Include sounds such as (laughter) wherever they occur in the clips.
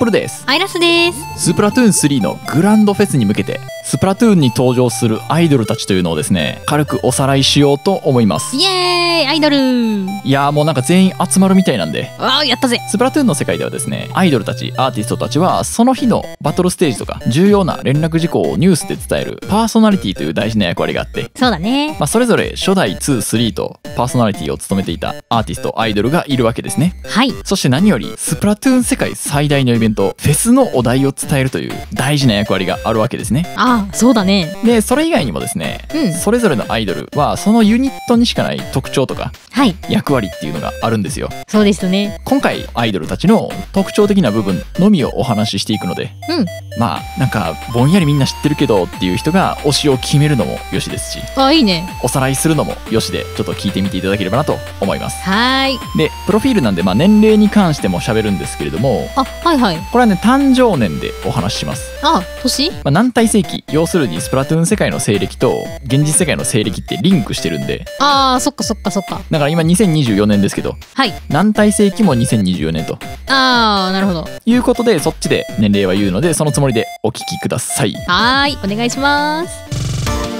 プルです。アイラスです。スプラトゥーン3のグランドフェスに向けてスプラトゥーンに登場するアイドルたちというのをですね軽くおさらいしようと思います。イエーイアイドル。いやーもうなんか全員集まるみたいなんで。わあやったぜ。スプラトゥーンの世界ではですねアイドルたちアーティストたちはその日のバトルステージとか重要な連絡事項をニュースで伝えるパーソナリティという大事な役割があって。そうだね。まあ、それぞれ初代23とパーソナリティを務めていたアーティストアイドルがいるわけですね。はい。そして何よりスプラトゥーン世界最大のイベントフェスのお題を伝えるという大事な役割があるわけですね。ああそうだね。でそれ以外にもですね、うん。それぞれのアイドルはそのユニットにしかない特徴とかはい。役割っていうのがあるんですよ。そうですね。今回アイドルたちの特徴的な部分のみをお話ししていくのでうん。まあなんかぼんやりみんな知ってるけどっていう人が推しを決めるのもよしですしあいいね。おさらいするのもよしでちょっと聞いてみていただければなと思います。はーい。でプロフィールなんでまあ年齢に関しても喋るんですけれどもあはいはい。これはね誕生年でお話しします、あ年？まあ、何体世紀要するにスプラトゥーン世界の西暦と現実世界の西暦ってリンクしてるんで。あーそっかそっかそっかだから今2024年ですけど。はい。何体世紀も2024年と。あーなるほど。いうことでそっちで年齢は言うのでそのつもりでお聞きください。はーいお願いします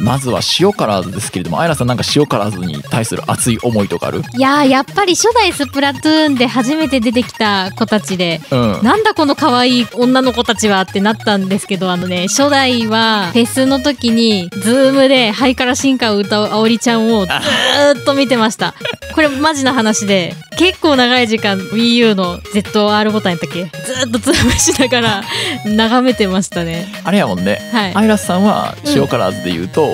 まずはシオカラーズですけれどもあやらさんなんかシオカラーズに対する熱い思いとかある？いやーやっぱり初代スプラトゥーンで初めて出てきた子たちでうん。なんだこの可愛い女の子たちはってなったんですけどあのね初代はフェスの時にズームでハイカラシンカを歌うアオリちゃんをずーっと見てました。(laughs) これマジな話で結構長い時間 WiiU の ZR ボタンやったっけ？ずーっとズームしながら眺めてましたね。あれやもんね。はい。アイラスさんは塩辛酢で言うと、うん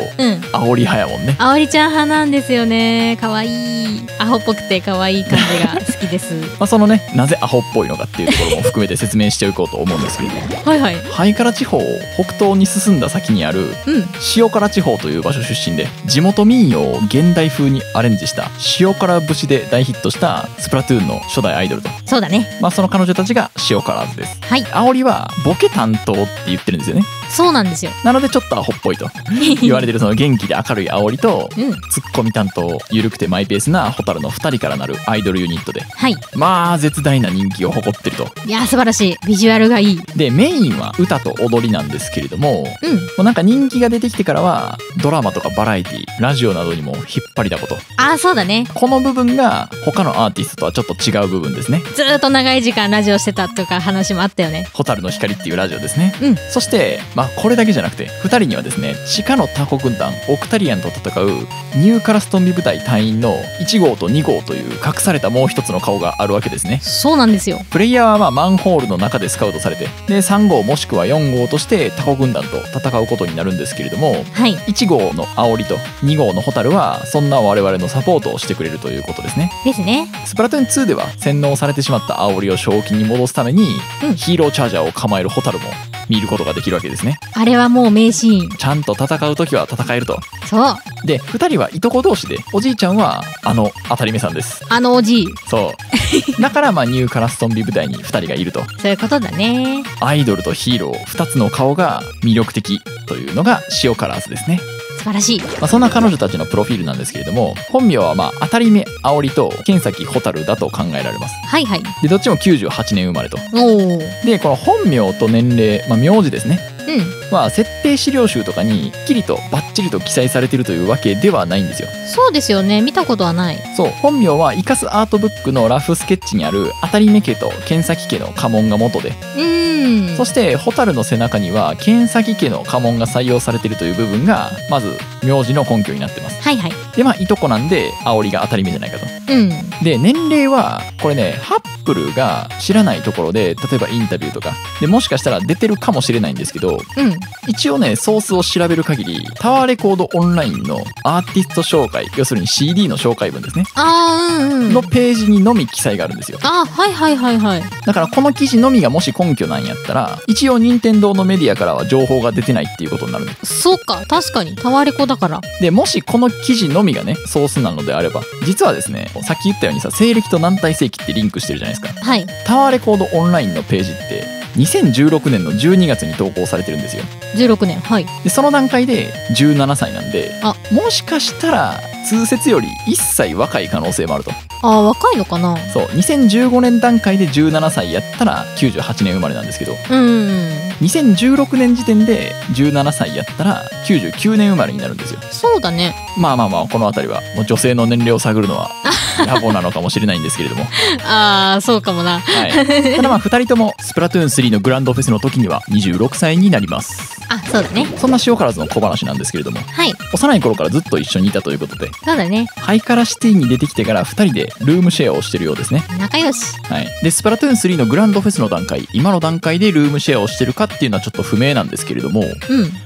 煽り派やもんね。あおりちゃん派なんですよね。可愛い。アホっぽくて可愛い感じが (laughs) 好きです。まあ、そのねなぜアホっぽいのかっていうところも含めて説明しておこうと思うんですけれども。はいはい。ハイカラ地方を北東に進んだ先にあるうん。塩辛地方という場所出身で地元民謡を現代風にアレンジした塩辛節で大ヒットしたスプラトゥーンの初代アイドルと、そうだね。まあ、その彼女たちが塩辛酢です。はい。煽りはボケ担当って言ってるんですよねそうなんですよ。なのでちょっとアホっぽいと。(laughs) 言われてるその元気で明るい煽りとうん。ツッコミ担当緩くてマイペースなホタルの2人からなるアイドルユニットで。はい。まあ絶大な人気を誇ってると。いやー素晴らしい。ビジュアルがいい。でメインは歌と踊りなんですけれどももうん。うなんか人気が出てきてからはドラマとかバラエティラジオなどにも引っ張りだこと。あーそうだね。この部分が他のアーティストとはちょっと違う部分ですね。ずーっと長い時間ラジオしてたとか話もあったよね。ホタルの光っていうラジオですね、うん。そしてまあこれだけじゃなくて2人にはですね地下のタコ軍団オクタリアンと戦うニューカラストンビ部隊隊員の1号と2号という隠されたもう一つの顔があるわけですね。そうなんですよ。プレイヤーはまあマンホールの中でスカウトされてで3号もしくは4号としてタコ軍団と戦うことになるんですけれどもはい。1号の煽りと2号のホタルはそんな我々のサポートをしてくれるということですね。ですね。スプラトゥーン2では洗脳されてしまった煽りを正気に戻すために、うん。ヒーローチャージャーを構えるホタルも見ることができるわけですね。あれはもう名シーン。ちゃんと戦う時は戦えると。そう。で2人はいとこ同士でおじいちゃんはあの当たり目さんです。あのおじい。そう。(laughs) だからまあニューカラストンビ部隊に2人がいると。そういうことだね。アイドルとヒーロー2つの顔が魅力的というのが塩カラーズですね、素晴らしい。まあ、そんな彼女たちのプロフィールなんですけれども本名はまあ当たり目煽りと剣崎蛍だと考えられます。はいはい。でどっちも98年生まれと。おおうんでこの本名と年齢、まあ、名字ですね。は設定資料集とかにきりとバッチリと記載されてるというわけではないんですよ。そうですよね。見たことはない。そう。本名はイカスアートブックのラフスケッチにある当たり目家と剣崎家の家紋が元で。うーんそして蛍の背中には剣崎家の家紋が採用されているという部分がまず名字の根拠になってます。はいはい。でまあいとこなんで煽りが当たり目じゃないかと。うん。で年齢はこれねハップルが知らないところで例えばインタビューとか。でもしかしたら出てるかもしれないんですけどうん。一応ねソースを調べる限りタワーレコードオンラインのアーティスト紹介要するに CD の紹介文ですね。あーうんうん。のページにのみ記載があるんですよ。あはいはいはいはい。だからこの記事のみがもし根拠なんやったら一応任天堂のメディアからは情報が出てないっていうことになるそうか確かに。タワレコだから。でもしこの記事のみがねソースなのであれば実はですねさっき言ったようにさ西暦と南体世紀ってリンクしてるじゃないですか。はい。タワーレコードオンラインのページって2016年の12月に投稿されてるんですよ。16年はい。でその段階で17歳なんであ。もしかしたら通説より1歳若い可能性もあると。ああ若いのかな？そう。2015年段階で17歳やったら98年生まれなんですけど。うんうん2016年時点で17歳やったら99年生まれになるんですよ。そうだね。まあまあまあこの辺りはもう女性の年齢を探るのは (laughs) 野暮なのかもしれないんですけれども、(laughs) ああそうかもな。はい、(laughs) ただまあ2人ともスプラトゥーン3のグランドフェスの時には26歳になります。あそうだね。そんな塩辛津の小話なんですけれども。はい。幼い頃からずっと一緒にいたということでそうだね。ハイカラシティに出てきてから2人でルームシェアをしてるようですね。仲良し。はい、でスプラトゥーン3のグランドフェスの段階今の段階でルームシェアをしてるかっていうのはちょっと不明なんですけれどもうん。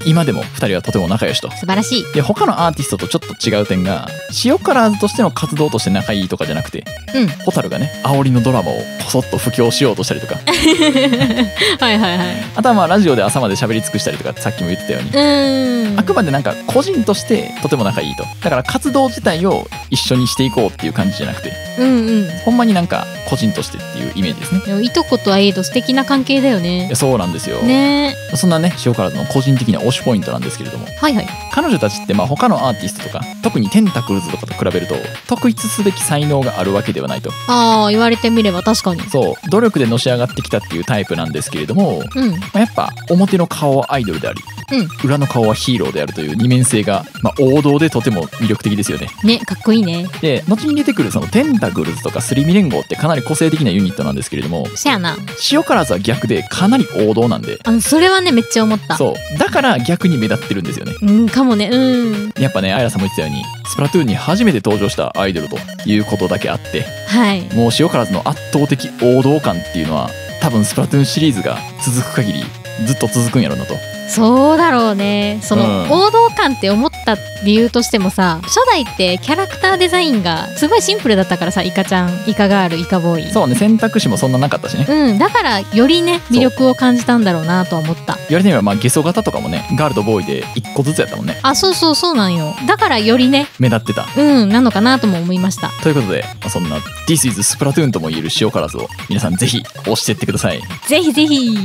今でも2人はとても仲良しと。素晴らしい。で他のアーティストとちょっと違う点が塩カラーズとしての活動として仲いいとかじゃなくてうん。蛍がね煽りのドラマをこそっと布教しようとしたりとか。(laughs) はいはいはい。あとはまあラジオで朝まで喋り尽くしたりとかさっきも言ってたように。うーん。あくまでなんか個人としてとても仲いいと。だから活動自体を一緒にしていこうっていう感じじゃなくてうんうん。ほんまになんか個人としてっていうイメージですね。いとことはいえど素敵な関係だよいねやそうなんですよ、ね。そんなね塩辛の個人的な推しポイントなんですけれどもはいはい。彼女たちってまあ他のアーティストとか特にテンタクルズとかと比べると特筆すべき才能があるわけではないと。ああ言われてみれば確かに。そう努力でのし上がってきたっていうタイプなんですけれども、うん。まあ、やっぱ表の顔はアイドルでありうん裏の顔はヒーローであるという二面性が、まあ、王道でとても魅力的ですよね。ねかっこいいね。で後に出てくるそのテンタクルズとかスリミ連合ってかなり個性的なユニットなんですけれどもせやな。塩辛ズは逆でかなり王道なんで。あのそれはねめっちゃ思った。そう。だから逆に目立ってるんですよね。うんかもね。うん。やっぱねアイラさんも言ってたようにスプラトゥーンに初めて登場したアイドルということだけあってはい。もう塩辛ずの圧倒的王道感っていうのは多分スプラトゥーンシリーズが続く限りずっと続くんやろうなと。そうだろうね。その、うん。王道感って思った理由としてもさ初代ってキャラクターデザインがすごいシンプルだったからさイカちゃん。イカガールイカボーイ。そうね。選択肢もそんななかったしね。うん。だからよりね魅力を感じたんだろうなとは思った。言われてみればまあゲソ型とかもねガールとボーイで1個ずつやったもんね。あそうそうそうなんよ。だからよりね目立ってた。うんなのかなとも思いました。ということで、まあそんな This is スプラトゥーンとも言える塩辛ずを皆さんぜひ押してってください。ぜひぜひ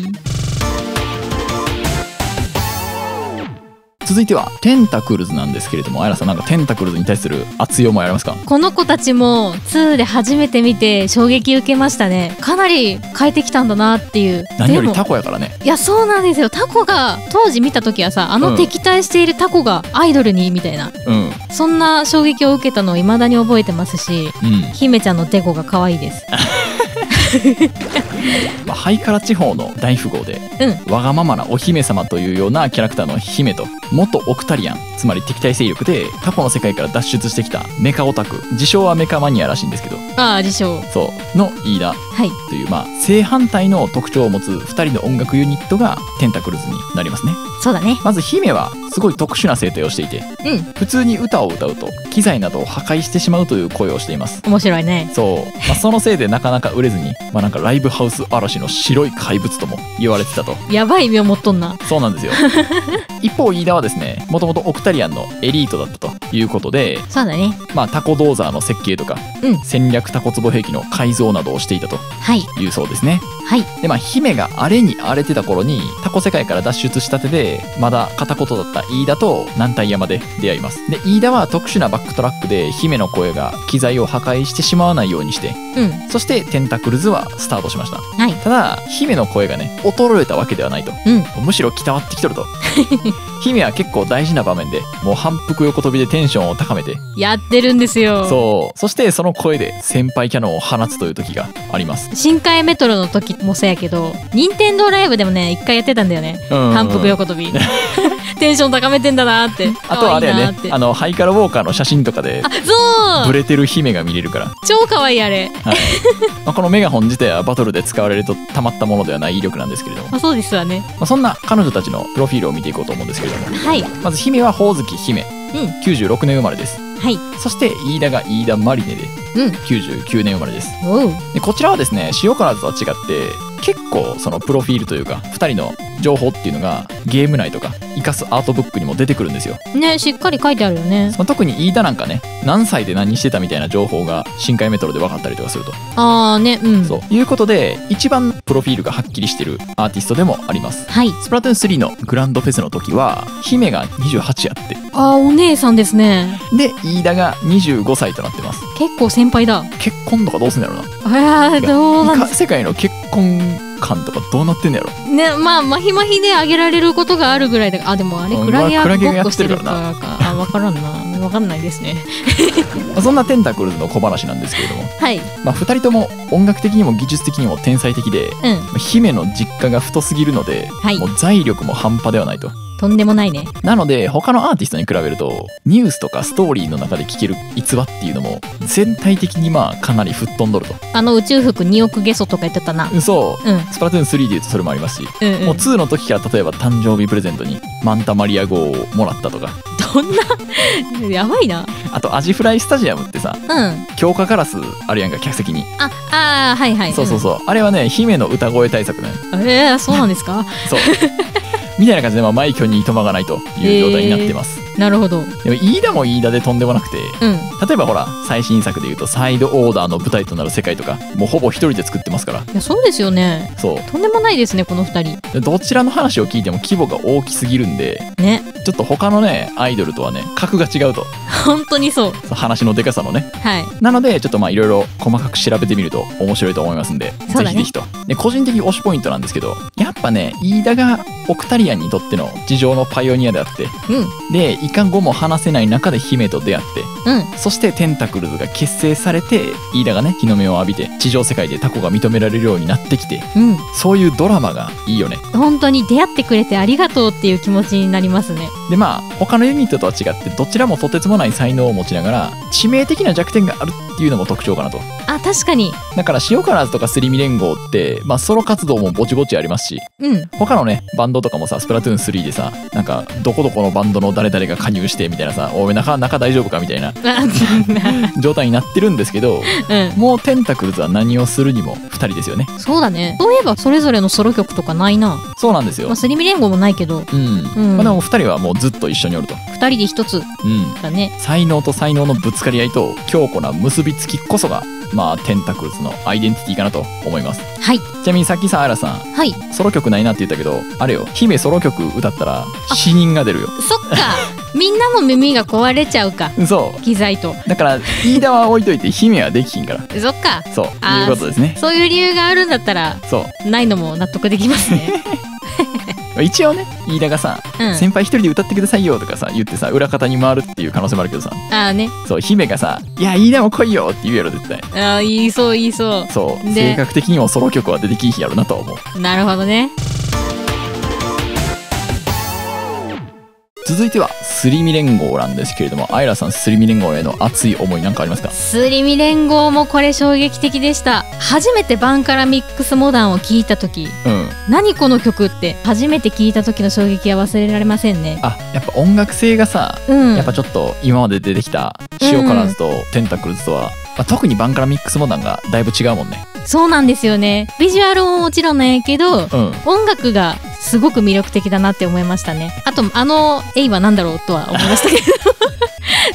続いてはテンタクルズなんですけれどもあやらさんなんかテンタクルズに対する熱い思いありますか？この子たちも2で初めて見て衝撃受けましたね。かなり変えてきたんだなっていう。何よりタコやからね。いやそうなんですよ。タコが当時見た時はさあうんの敵対しているタコがアイドルにみたいな。うん。そんな衝撃を受けたのを未だに覚えてますしうん、姫ちゃんのデコが可愛いです (laughs) (laughs) まあ、ハイカラ地方の大富豪でうん。わがままなお姫様というようなキャラクターの姫と元オクタリアンつまり敵対勢力で過去の世界から脱出してきたメカオタク自称はメカマニアらしいんですけどああ自称。そうの飯田はいというまあ正反対の特徴を持つ2人の音楽ユニットがテンタクルズになりますね。そうだね。まず姫はすごい特殊な生態をしていてうん。普通に歌を歌うと機材などを破壊してしまうという声をしています。面白いね。そう、まあ、そのせいでなかなか売れずに、まあ、なんかライブハウス嵐の白い怪物とも言われてたと。やばい意味を持っとんな。そうなんですよ。(laughs) 一方イイダはですねもともとリアンのエリートだったと。いうことで、そうだね。まあ、タコドーザーの設計とか、うん。戦略タコ壺兵器の改造などをしていたとはい。いうそうですね。はい。でまあヒメが荒れに荒れてた頃にタコ世界から脱出したてでまだ片言だったイイダとナンタイ山で出会います。でイイダは特殊なバックトラックでヒメの声が機材を破壊してしまわないようにしてうん。そしてテンタクルズはスタートしました。はい。ただヒメの声がね衰えたわけではないと。うん。むしろ鍛わってきとると。(laughs) 姫は結構大事な場面でもう反復横跳びでテンションを高めて。やってるんですよ。そう。そしてその声で先輩キャノンを放つという時があります。深海メトロの時もそうやけど任天堂ライブでもね一回やってたんだよね。うん。反復横跳び。(laughs) (laughs) テンション高めてんだなって。あとはあれやね。あのハイカラウォーカーの写真とかであそう。ブレてる姫が見れるから、超可愛いあれ。はい。まあ、このメガホン自体はバトルで使われるとたまったものではない威力なんですけれども、まあそうですわね。あ、そんな彼女たちのプロフィールを見ていこうと思うんですけれども。はい。まず姫はほおずき姫うん。96年生まれです。はい。そして飯田が飯田マリネでうん。99年生まれです。でこちらはですね塩辛とは違って結構そのプロフィールというか2人の情報っていうのがゲーム内とか生かすアートブックにも出てくるんですよ、ねしっかり書いてあるよね。まあ、特に飯田なんかね何歳で何してたみたいな情報が深海メトロで分かったりとかすると。ああねうん。そう。いうことで一番プロフィールがはっきりしてるアーティストでもあります。はい。スプラトゥーン3のグランドフェスの時は姫が28やって。あーお姉さんですね。で飯田が25歳となってます。結構先輩だ。結婚とかどうすんのやろあーどうなん世界の結婚観とかどうなってんのやろねまあまひまひであげられることがあるぐらいだ。あでもあれうんクラゲごっこしてるやってるからか。あ分からんな。分かんないですね。(laughs) まあそんなテンタクルズの小話なんですけれども、はい。まあ、2人とも音楽的にも技術的にも天才的でうん。姫の実家が太すぎるので、はい。もう財力も半端ではないととんでもないね。なので他のアーティストに比べるとニュースとかストーリーの中で聞ける逸話っていうのも全体的にまあかなり吹っ飛んどると。あの宇宙服2億ゲソとか言ってたな。そう。うん。スプラトゥーン3で言うとそれもありますし、うんうん。もう2の時から例えば誕生日プレゼントにマンタマリア号をもらったとか。どんな？やばいな。あとアジフライスタジアムってさうん。強化ガラスあるやんか客席に、ああーはいはい。そうそうそう。あれはね姫の歌声対策ねうんえー、そうなんですか？そう (laughs) みたいな感じで、まあ、枚挙にいとまがないという状態になってます、なるほど。でも飯田も飯田でとんでもなくてうん。例えばほら最新作で言うとサイドオーダーの舞台となる世界とかもうほぼ一人で作ってますから。いやそうですよね。そう。とんでもないですねこの2人。でどちらの話を聞いても規模が大きすぎるんでね。ちょっと他のねアイドルとはね格が違うと。本当にそう。話のでかさのね。はい。なのでちょっとまあいろいろ細かく調べてみると面白いと思いますんで、ね。ぜひぜひと。で個人的推しポイントなんですけどやっぱね飯田がオクタリアンにとっての地上のパイオニアであってうん。でいかん後も話せない中で姫と出会ってうん。そしてテンタクルズが結成されて飯田がね日の目を浴びて地上世界でタコが認められるようになってきてうん。そういうドラマがいいよね。本当に出会ってくれてありがとうっていう気持ちになりますね。でまあ他のユニットとは違ってどちらもとてつもない才能を持ちながら致命的な弱点があるっていうのも特徴かなと。あ確かに。だから塩辛とかすり身連合って、まあ、ソロ活動もぼちぼちありますしうん。他のねバンドとかもさスプラトゥーン3でさなんかどこどこのバンドの誰々が加入してみたいなさおい中中大丈夫かみたいなあ状態になってるんですけどうん。もうテンタクルズは何をするにも2人ですよね。そうだね。そういえばそれぞれのソロ曲とかないな、そうなんですよ。まあ、スリミ連合もないけど。うん、うん。まあ、でも2人はもうずっと一緒におると。二人で一つうん。だね。才能と才能のぶつかり合いと強固な結びつきこそがまあテンタクルズのアイデンティティかなと思います。はい。ちなみにさっきさあらさんはい。ソロ曲ないなって言ったけどあれよ。姫ソロ曲歌ったら死人が出るよ。そっか。みんなの耳が壊れちゃうか。そ機材と。うだから飯田は置いといて姫はできひんから。そっか。そう。いうことですね。そういう理由があるんだったらそう。ないのも納得できますね (laughs) 一応ね飯田がさ、うん。先輩一人で歌ってくださいよとかさ言ってさ裏方に回るっていう可能性もあるけどさ。ああね。そう姫がさ「いや飯田も来いよ」って言うやろ絶対ああ言いそう言いそそうで性格的にもソロ曲は出てきひんやろなとは思うう。なるほどね続いてはすり身連合なんですけれどもアイラさんすり身連合への熱い思いなんかありますか？すり身連合もこれ衝撃的でした。初めてバンカラミックスモダンを聞いた時。うん。何この曲って初めて聞いた時の衝撃は忘れられませんね。あやっぱ音楽性がさうん。やっぱちょっと今まで出てきた塩カラーズとテンタクルズとは、まあ、特にバンカラミックスモダンがだいぶ違うもんね。そうなんですよね。ビジュアルももちろんなんやけどうん。音楽がすごく魅力的だなって思いましたね。あとあの「エイは何だろう?」とは思いましたけど。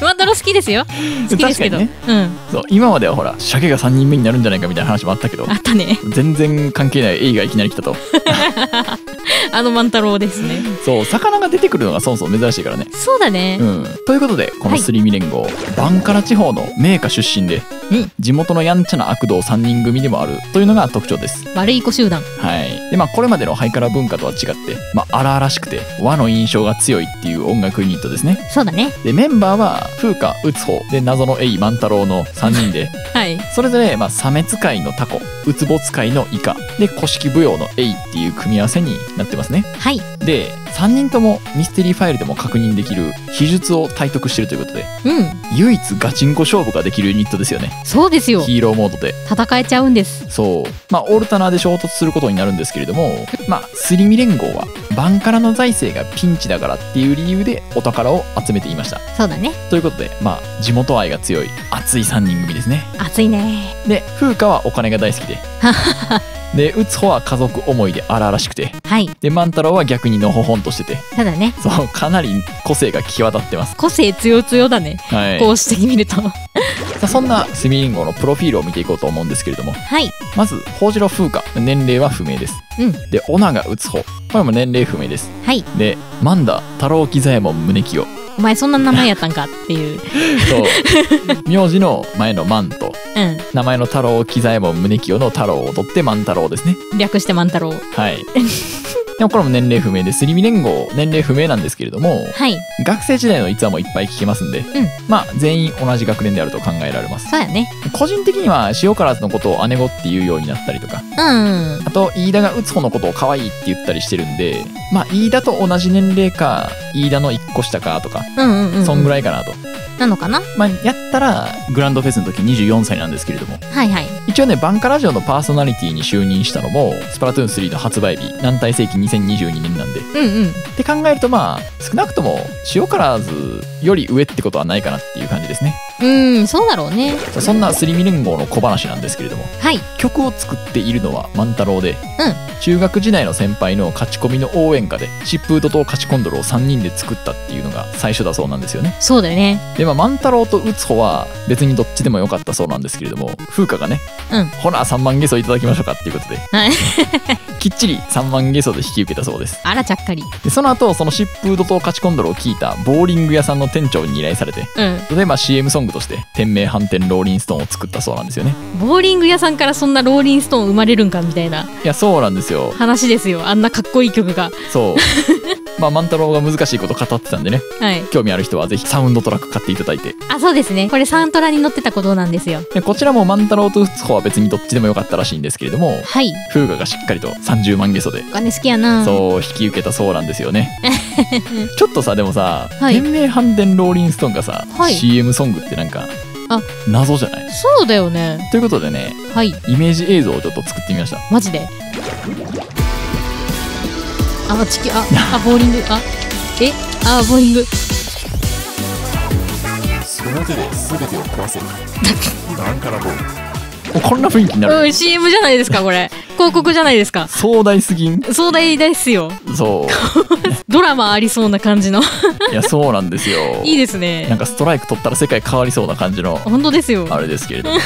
(laughs) マンダロ好きですよ。好きですけど、確うん。そう今まではほら鮭が3人目になるんじゃないかみたいな話もあったけどあったね。全然関係ないエイがいきなり来たと (laughs) (laughs) あの万太郎ですね。そう魚が出てくるのがそもそも珍しいからね。そうだね、うん、ということでこのはいすり身連合、バンカラ地方の名家出身で、うん。地元のやんちゃな悪童3人組でもあるというのが特徴です。悪い子集団。はい。でまあこれまでのハイカラ文化とは違って、まあ、荒々しくて和の印象が強いっていう音楽ユニットですね。そうだね。でメンバーは風花打つ方で謎のエイ万太郎の3人で。(laughs) はい。それぞれ、まあ、サメ使いのタコウツボ使いのイカで古式舞踊のエイっていう組み合わせになってますね。はい。で3人ともミステリーファイルでも確認できる秘術を体得してるということでうん。唯一ガチンコ勝負ができるユニットですよね。そうですよ。ヒーローモードで。戦えちゃうんです。そう。まあオルタナで衝突することになるんですけれどもまあスリミ連合はバンカラの財政がピンチだからっていう理由でお宝を集めていました。そうだね。ということでまあ地元愛が強い熱い3人組ですね。熱いね。で風花はお金が大好きで (laughs) で打つ方は家族思いで荒々しくて。はい。で万太郎は逆にのほほんとしてて。ただね。そうかなり個性が際立ってます。個性強強だね。はい。こうしてみると。あそんなスミリンゴのプロフィールを見ていこうと思うんですけれども。はい。まず宝次郎風花年齢は不明です。うん。でオナが打つ方これも年齢不明です。はい。でマンダ太郎喜左衛門宗清お前そんな名前やったんかっていう。そう。名字の前の万とうん。名前の太郎喜左衛門宗清の太郎を取って万太郎ですね。略して万太郎。はい (laughs) でもこれも年齢不明ですり身連合年齢不明なんですけれどもはい。学生時代の逸話もいっぱい聞けますんで、まあ全員同じ学年であると考えられます。そうやね。個人的には塩辛のことを姉子っていうようになったりとかうん。あと飯田が打つ方のことを可愛いって言ったりしてるんでまあ飯田と同じ年齢か飯田の1個下かとかうんうんうん。そんぐらいかなと、なのかな？まあやったらグランドフェスの時24歳なんですけれども。はいはい。一応ねバンカラジオのパーソナリティに就任したのもスプラトゥーン3の発売日南体世紀2022年なんで。っうんうん。て考えるとまあ少なくとも塩辛ずより上ってことはないかなっていう感じですねうんそうだろうね。そんなスリミ連合の小話なんですけれどもはい。曲を作っているのは万太郎で、うん。中学時代の先輩の勝ち込みの応援歌で疾風怒と勝ちコンドルを3人で作ったっていうのが最初だそうなんですよね。そうだよね。でまあ万太郎と打つ方は別にどっちでもよかったそうなんですけれども風花がね、うん。ほら3万ゲソいただきましょうかっていうことで。はい。(laughs) きっちり3万ゲソで引き受けたそうです。あらちゃっかり。でその後その疾風怒と勝ちコンドルを聞いたボーリング屋さんの店長に依頼されてうん。でまあ CM ソングとして天命反転ローリンストーンを作ったそうなんですよね。ボーリング屋さんからそんなローリンストーン生まれるんかみたいな。いやそうなんですよ。話ですよ。あんなかっこいい曲が。そう。まあ万太郎が難しいこと語ってたんでね。はい。興味ある人はぜひサウンドトラック買っていただいて。あそうですね。これサントラに載ってたことなんですよ。でこちらも万太郎と打つ方は別にどっちでもよかったらしいんですけれどもはい。風雅がしっかりと30万ゲソでお金好きやな。そう引き受けたそうなんですよね。(laughs) ちょっとさでもさ「はい。天命反転ローリンストーン」がさ、はい。CM ソングってなんかあ謎じゃない？そうだよね。ということでねはい。イメージ映像をちょっと作ってみました。マジで？あ地球ああボーリングあえあボーリング。その手で全てを壊せる。バンカラボールこんな雰囲気になる、うん CM じゃないですかこれ。広告じゃないですか。壮大すぎん？壮大ですよ。そう。(laughs) ドラマありそうな感じのいやそうなんですよ。いいですなんねかストライク取ったら世界変わりそうな感じの本当ですよ。あれですけれども。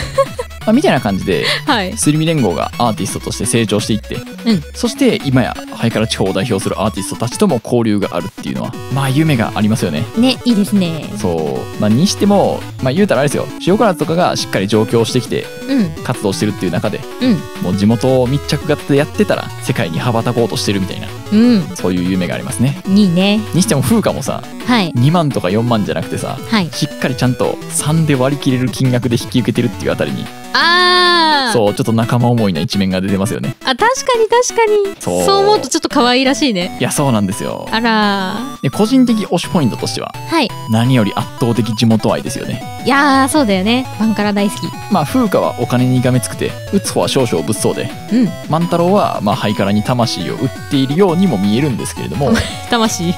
まあみたいな感じではい。スリミ連合がアーティストとして成長していって、うん。そして今やハイカラ地方を代表するアーティストたちとも交流があるっていうのはまあ夢がありますよね。ねいいですね。そう。まあにしてもまあ言うたらあれですよ。塩辛とかがしっかり上京してきてうん。活動してるっていう中でうん。もう地元を密着型でやってたら世界に羽ばたこうとしてるみたいなうん。そういう夢がありますね。いいね。にしても風花もさはい。2万とか4万じゃなくてさはい。しっかりちゃんと3で割り切れる金額で引き受けてるっていうあたりにあー。そうちょっと仲間思いな一面が出てますよね。あ確かに確かに。そう。そう思うとちょっと可愛らしいね。いやそうなんですよ。あらで個人的推しポイントとしてはーはい。何より圧倒的地元愛ですよね。いやーそうだよね。バンカラ大好き。まあ風花はお金にがめつくて打つ方は少々物騒で。うん。万太郎はまあハイカラに魂を売っているようにも見えるんですけれども魂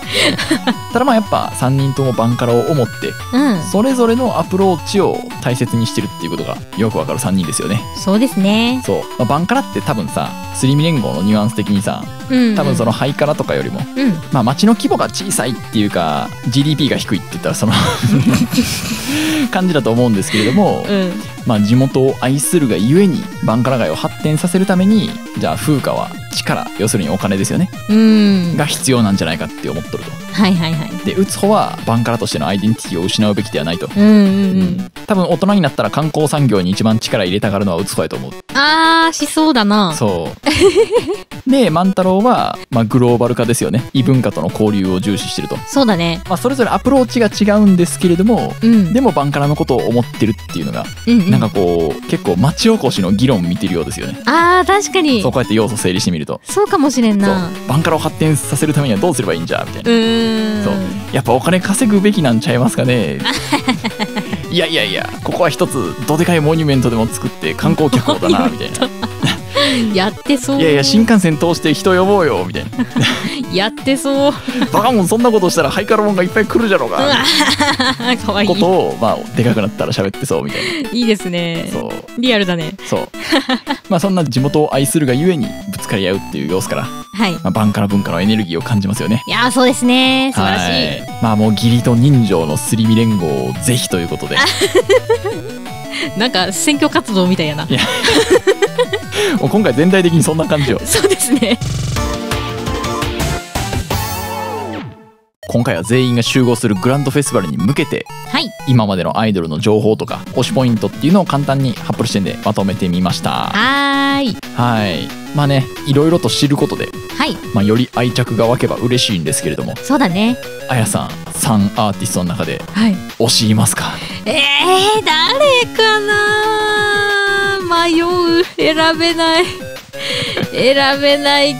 ただまあやっぱ3人ともバンカラを思ってうんそれぞれのアプローチを大切にしてるっていうことがよくわかる3人ですよねそうですねそう、まあ、バンカラって多分さスリミ連合のニュアンス的にさうん多分そのハイカラとかよりもうん。まあ町の規模が小さいっていうか GDP が低いって言ったらその (laughs) 感じだと思うんですけれども、うん。まあ地元を愛するがゆえにバンカラ街を発展させるためにじゃあ風花は力要するにお金ですよね。うん。が必要なんじゃないかって思っとると。はいはいはい。で打つ方はバンカラとしてのアイデンティティを失うべきではないと。うんうんうん。多分大人になったら観光産業に一番力入れたがるのは打つ方やと思う。あーしそうだな。そう。で万太郎は、まあ、グローバル化ですよね。異文化との交流を重視してると、そうだね。まあ、それぞれアプローチが違うんですけれどもうん。でもバンカラのことを思ってるっていうのがうんうん。なんかこう結構町おこしの議論見てるようですよね。あー確かに。そうこうやって要素整理してみると。そうかもしれんな。バンカラを発展させるためにはどうすればいいんじゃみたいな。うーん。そう。やっぱお金稼ぐべきなんちゃいますかね。(laughs) いやいやいやここは一つどでかいモニュメントでも作って観光客をだなみたいなやってそう。いやいや新幹線通して人呼ぼうよみたいな。(laughs) やってそう。バカモンそんなことしたらハイカラモンがいっぱい来るじゃろうが。(laughs) かわいい。ことをまあでかくなったら喋ってそうみたいいいですね。なそう。リアルだね。そう。まあそんな地元を愛するがゆえにぶつかり合うっていう様子から、はい。まあ、バンカラ文化のエネルギーを感じますよね。いやーそうですね。素晴らしい、はい。まあもう義理と人情のすり身連合をぜひということで。(laughs) なんか選挙活動みたいやな。(laughs) もう今回全体的にそんな感じよ (laughs) そうですね。今回は全員が集合するグランドフェスティバルに向けてはい。今までのアイドルの情報とか推しポイントっていうのを簡単にハップル視点でまとめてみましたはーい。はいまあねいろいろと知ることで、はい。まあ、より愛着が湧けば嬉しいんですけれどもそうだね。あやさん3アーティストの中ではい。推しいますか？えー、誰かな迷う。選べない。選べない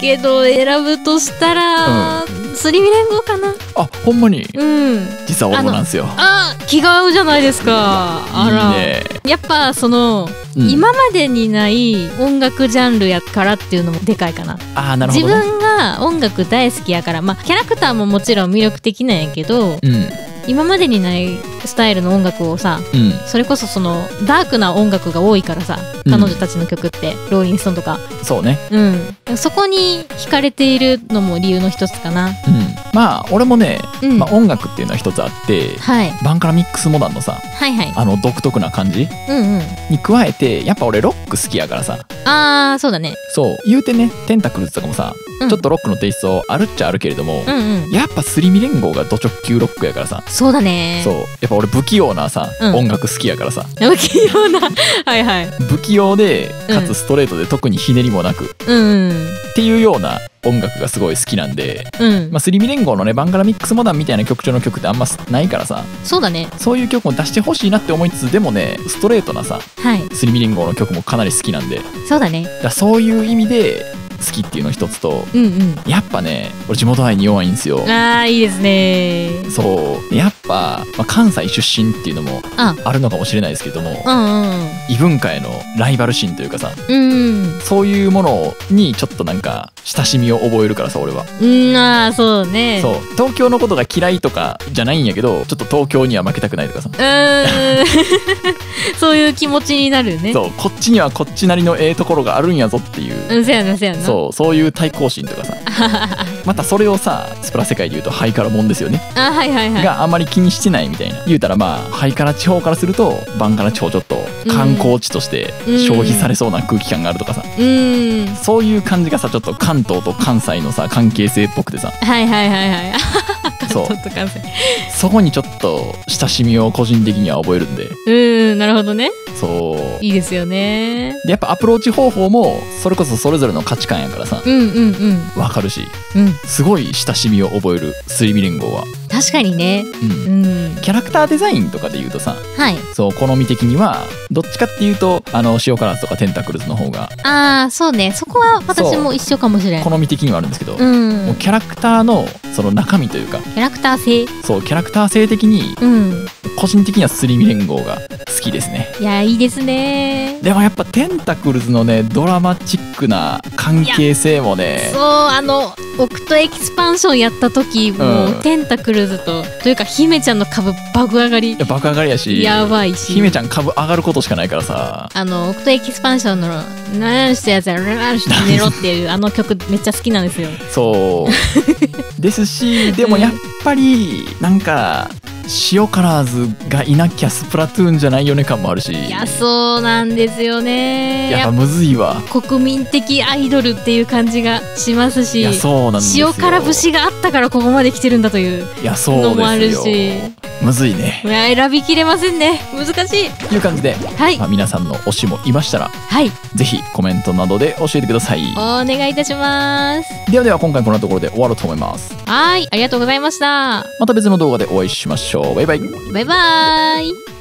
けど、選ぶとしたら、すり身連合かなあほんまに？うん。実は俺もなんですよあ、気が合うじゃないですか。あら。いいねやっぱその、うん今までにない音楽ジャンルやからっていうのもでかいかな。あーなるほ自どね分が音楽大好きやから、まあ、キャラクターももちろん魅力的なんやけどうん今までにないスタイルの音楽をさうん。それこそそのダークな音楽が多いからさうん。彼女たちの曲って、ローリングストーンとか。そうね。うん。そこに惹かれているのも理由の一つかな。うんまあ俺もね、うん、まあ、音楽っていうのは一つあってはい。バンカラミックスモダンのさはいはい。あの独特な感じうんうん。に加えてやっぱ俺ロック好きやからさ。あーそうだね。そう。言うてねテンタクルズとかもさ、うん。ちょっとロックのテイストあるっちゃあるけれども、うんうん。やっぱすり身連合がド直球ロックやからさ。そうだね。そう。やっぱ俺不器用なさ、うん。音楽好きやからさ。不器用な。(laughs) はいはい。不器用でかうん。つストレートで特にひねりもなく、うんうん。っていうような音楽がすごい好きなんで、うん、まあ、スリミ連合のねバンガラミックスモダンみたいな曲調の曲ってあんまないからさ。そうだね。そういう曲も出してほしいなって思いつつでもねストレートなさはい。スリミ連合の曲もかなり好きなんで。そうだね。らそういう意味で好きっていうの一つとうんうん。やっぱね俺地元愛に弱いんですよ。あーいいですね。そう。やっぱ、まあ、関西出身っていうのもあ。あるのかもしれないですけどもうんうん異文化へのライバル心というかさうんそういうものにちょっとなんか親しみを覚えるからさ俺は。うんあーそうね。そう。東京のことが嫌いとかじゃないんやけどちょっと東京には負けたくないとかさ。うーん。(laughs) そういう気持ちになるね。そう。こっちにはこっちなりのええところがあるんやぞっていう。うんせやなせやなそうそういう対抗心とかさ。(laughs) またそれをさスプラ世界で言うとハイカラもんですよね、あはいはいはい。があまり気にしてないみたいな。言うたらまあハイカラ地方からするとバンカラ地方ちょっと観光地として消費されそうな空気感があるとかさ、うん。そういう感じがさちょっと関東と関西のさ関係性っぽくてさ。はいはいはいはいそう。そこにちょっと親しみを個人的には覚えるんで。うんなるほどね。そう。いいですよね。でやっぱアプローチ方法もそれこそそれぞれの価値観やからさ。うんうんわかるし。うん。うんすごい親しみを覚えるスリミ連合は、確かにね。うん。うん。キャラクターデザインとかで言うとさはい。そう好み的にはどっちかっていうとあの塩辛とかテンタクルズの方がああそうね。そこは私も一緒かもしれん。好み的にはあるんですけど、うん。もうキャラクターのその中身というかキャラクター性。そうキャラクター性的にうん。個人的にはスリミ連合が好きですね。いやいいですね。でもやっぱテンタクルズのねドラマチックな関係性もね。そうあのオクトエキスパンションやった時も、うん。テンタクルズとというかヒメちゃんの株爆上がり。いや爆上がりやし。やばいし。ヒメちゃん株上がることしかないからさ。あのオクトエキスパンションの「何したやつや何して寝ろ」っていうあの曲めっちゃ好きなんですよ。そう。ですしでもやっぱりなんか塩カラーズがいなきゃスプラトゥーンじゃないよね感もあるし。いやそうなんですよね。やっぱむずいわ。国民的アイドルっていう感じがしますいしやそうなんですよ。塩辛節があったからここまで来てるんだといういやそうのもあるしむずいね。いや選びきれませんね。難しい。という感じで、はい。まあ、皆さんの推しもいましたらはい。ぜひコメントなどで教えてください。お願いいたします。ではでは今回こんなところで終わろうと思います。はい。ありがとうございました。また別の動画でお会いしましょう。バイバイ。バイバーイ